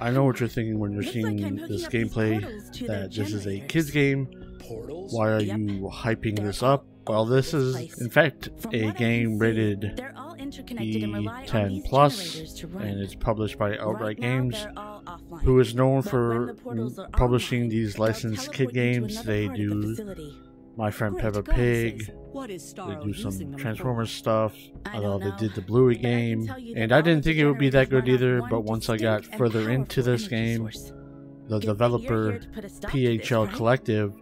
I know what you're thinking when you're seeing this gameplay, that this is a kids game. Portals? Why are you hyping this up? Well, this is, in fact, a game rated E10 Plus, and it's published by Outright Games, who is known for publishing these licensed kid games. They do My Friend Peppa Pig, they do some Transformers stuff. Although they did the Bluey game, and I didn't think it would be that good either. But once I got further into this game, the developer PHL Collective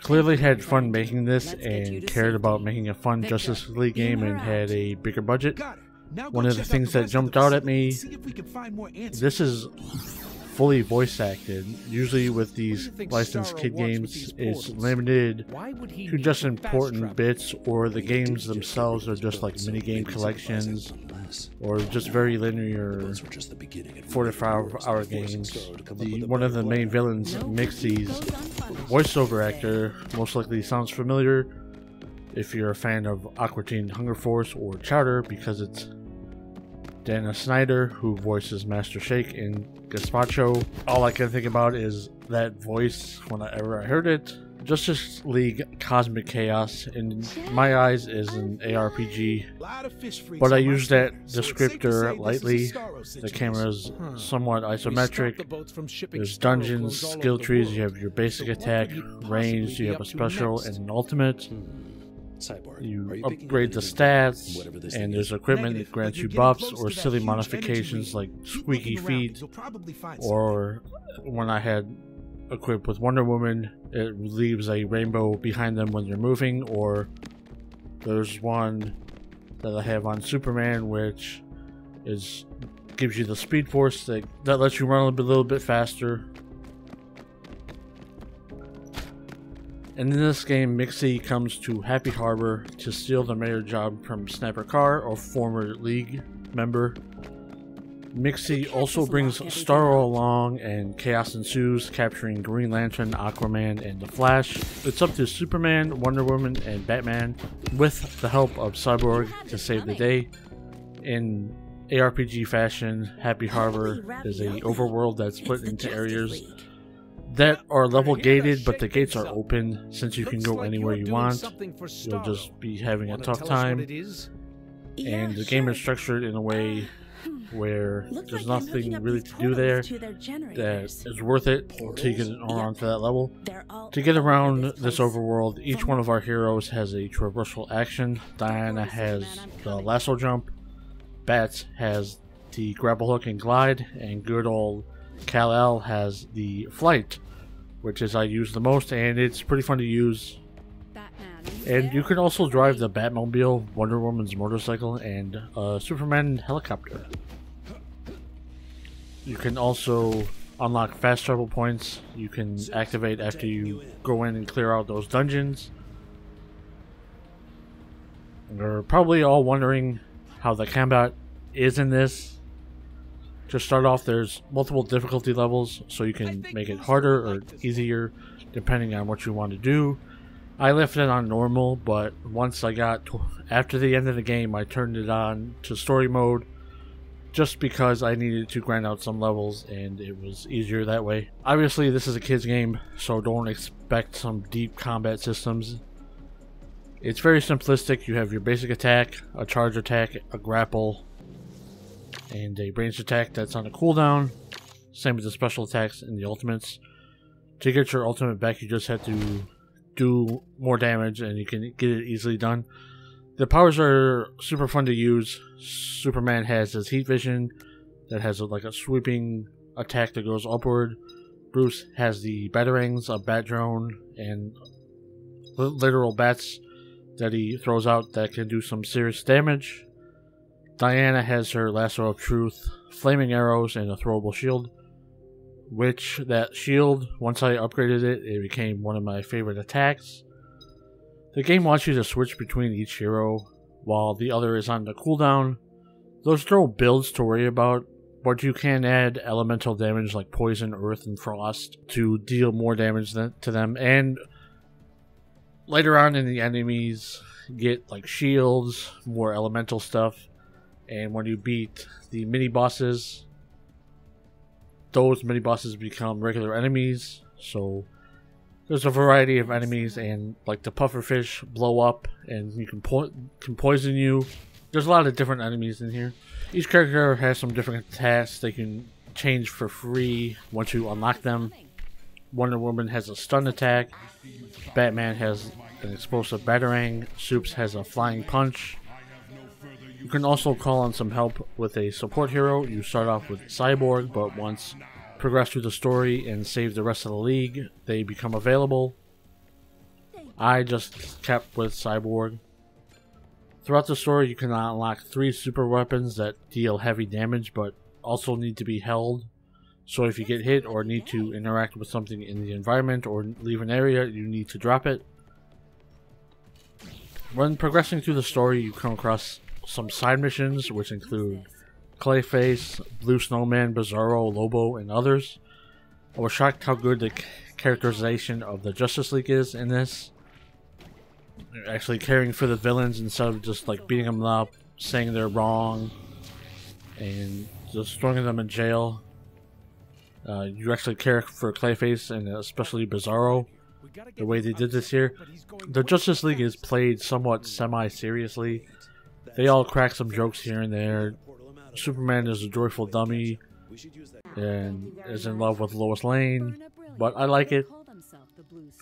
clearly had fun making this and cared about making a fun Justice League game and had a bigger budget. One of the things that jumped out at me, this is fully voice acted. Usually with these licensed kid games, it's limited to just important bits, or the games themselves are just like mini game collections, or just very linear 45 hour games. The, one of the main villains, Mixie's voiceover actor, most likely sounds familiar if you're a fan of Aqua Teen Hunger Force or Chowder because it's Dana Snyder, who voices Master Shake in Gazpacho. All I can think about is that voice whenever I heard it. Justice League Cosmic Chaos, in my eyes, is an ARPG, but I use that descriptor lightly. The camera is somewhat isometric. There's dungeons, skill trees, you have your basic attack, range, you have a special, and an ultimate. Cyborg, you upgrade the stats, and there's equipment that grants you buffs or silly modifications like squeaky feet, or when I had equipped with Wonder Woman, it leaves a rainbow behind them when you're moving, or there's one that I have on Superman, which is gives you the speed force that, that lets you run a little bit, little bit faster And in this game, Mixie comes to Happy Harbor to steal the mayor job from Snapper Carr, a former League member. Mixie also brings Starro along, and chaos ensues, capturing Green Lantern, Aquaman, and The Flash. It's up to Superman, Wonder Woman, and Batman, with the help of Cyborg, to save the day. In ARPG fashion, Happy Harbor is a overworld that's split into areas that are level gated, but the gates are open since you can go anywhere you want. You'll just be having a tough time. And the game is structured in a way where there's nothing really to do there that is worth it to get on to that level. To get around this overworld, each one of our heroes has a traversal action. Diana has the lasso jump, Bats has the grapple hook and glide, and good old Kal-El has the flight, which is I use the most, and it's pretty fun to use. And you can also drive the Batmobile, Wonder Woman's motorcycle, and a Superman helicopter. You can also unlock fast travel points you can activate after you go in and clear out those dungeons. You're probably all wondering how the combat is in this to start off, there's multiple difficulty levels, so you can make it harder or easier depending on what you want to do. I left it on normal, but once I got to, after the end of the game, I turned it on to story mode just because I needed to grind out some levels and it was easier that way. Obviously, this is a kid's game, so don't expect some deep combat systems. It's very simplistic. You have your basic attack, a charge attack, a grapple, and a range attack that's on a cooldown. Same as the special attacks and the ultimates. To get your ultimate back, you just have to do more damage and you can get it easily done. The powers are super fun to use. Superman has his heat vision that has a, like a sweeping attack that goes upward. Bruce has the batarangs, a bat drone, and literal bats that he throws out that can do some serious damage. Diana has her Lasso of Truth, flaming arrows, and a throwable shield. Which, that shield, once I upgraded it, it became one of my favorite attacks. The game wants you to switch between each hero, while the other is on the cooldown. Those are builds to worry about, but you can add elemental damage like poison, earth, and frost to deal more damage to them. And later on in the enemies, get like shields, more elemental stuff and when you beat the mini bosses, those mini bosses become regular enemies. So there's a variety of enemies, and like the pufferfish blow up, and you can po can poison you. There's a lot of different enemies in here. Each character has some different tasks they can change for free once you unlock them. Wonder Woman has a stun attack. Batman has an explosive batarang. Soups has a flying punch. You can also call on some help with a support hero. You start off with Cyborg, but once progress through the story and save the rest of the league, they become available. I just kept with Cyborg. Throughout the story, you can unlock three super weapons that deal heavy damage but also need to be held. So if you get hit or need to interact with something in the environment or leave an area, you need to drop it. When progressing through the story, you come across some side missions, which include Clayface, Blue Snowman, Bizarro, Lobo, and others. I was shocked how good the characterization of the Justice League is in this. Actually caring for the villains instead of just like beating them up, saying they're wrong, and just throwing them in jail. Uh, you actually care for Clayface and especially Bizarro. The way they did this here, the Justice League is played somewhat semi-seriously. They all crack some jokes here and there. Superman is a joyful dummy and is in love with Lois Lane, but I like it.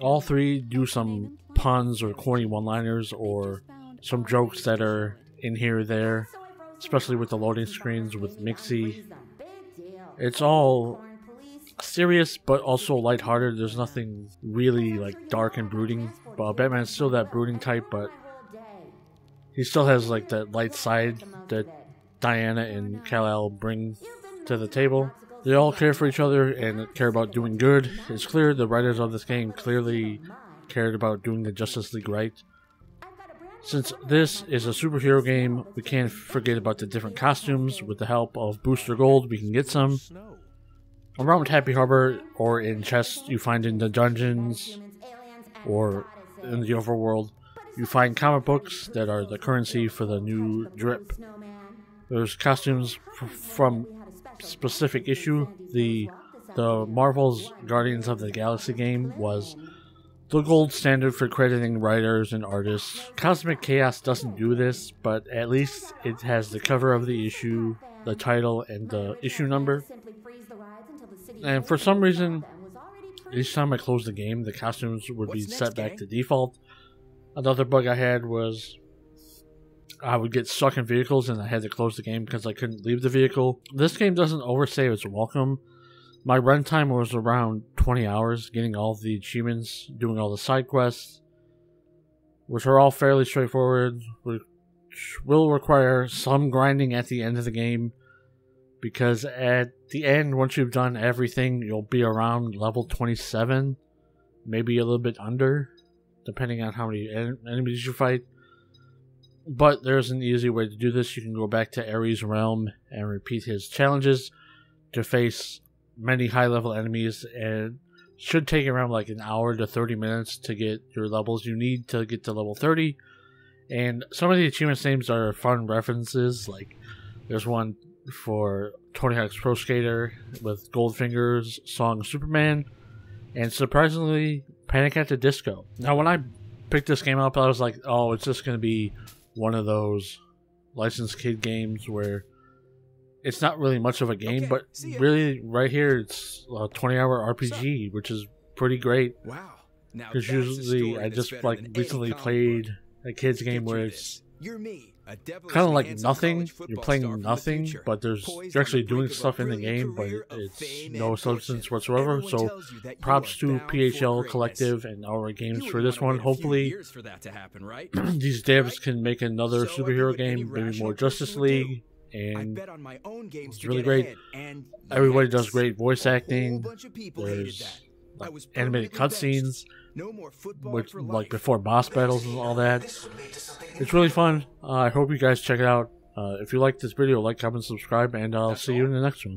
All three do some puns or corny one-liners or some jokes that are in here or there, especially with the loading screens with Mixie. It's all serious but also lighthearted. There's nothing really like dark and brooding. Batman's still that brooding type, but he still has like that light side that Diana and Kal-El bring to the table. They all care for each other and care about doing good. It's clear the writers of this game clearly cared about doing the Justice League right. Since this is a superhero game, we can't forget about the different costumes. With the help of Booster Gold, we can get some. Around Happy Harbor or in chests you find in the dungeons or in the overworld, you find comic books that are the currency for the new drip. There's costumes from specific issue. The the Marvel's Guardians of the Galaxy game was the gold standard for crediting writers and artists. Cosmic Chaos doesn't do this, but at least it has the cover of the issue, the title, and the issue number. And for some reason, each time I closed the game, the costumes would be set back to default. Another bug I had was I would get stuck in vehicles and I had to close the game because I couldn't leave the vehicle. This game doesn't overstay its welcome. My runtime was around 20 hours, getting all the achievements, doing all the side quests, which are all fairly straightforward, which will require some grinding at the end of the game because at the end, once you've done everything, you'll be around level 27, maybe a little bit under, depending on how many enemies you fight. But there's an easy way to do this. You can go back to Ares' realm and repeat his challenges to face many high level enemies and should take around like an hour to 30 minutes to get your levels you need to get to level 30. And some of the achievements names are fun references. Like there's one for Tony Hawk's Pro Skater with Goldfinger's song Superman, and surprisingly, Panic at the Disco. Now, when I picked this game up, I was like, oh, it's just going to be one of those licensed kid games where it's not really much of a game, okay, but really, right here, it's a 20 hour RPG, which is pretty great. Wow. Because usually, I just like recently played a kids game where it's kind of like nothing. You're playing nothing, but there's you're actually doing stuff in the game, but it's no substance whatsoever. So, props to PHL Collective and Outright Games for this one. Hopefully, these devs can make another superhero game, maybe more Justice League. And it's really great. And everybody does great voice acting. There's like animated cutscenes. No more football which, like before boss battles and all that. It's really fun. Uh, I hope you guys check it out. Uh, if you like this video, like, comment, subscribe, and I'll That's see you in the next one.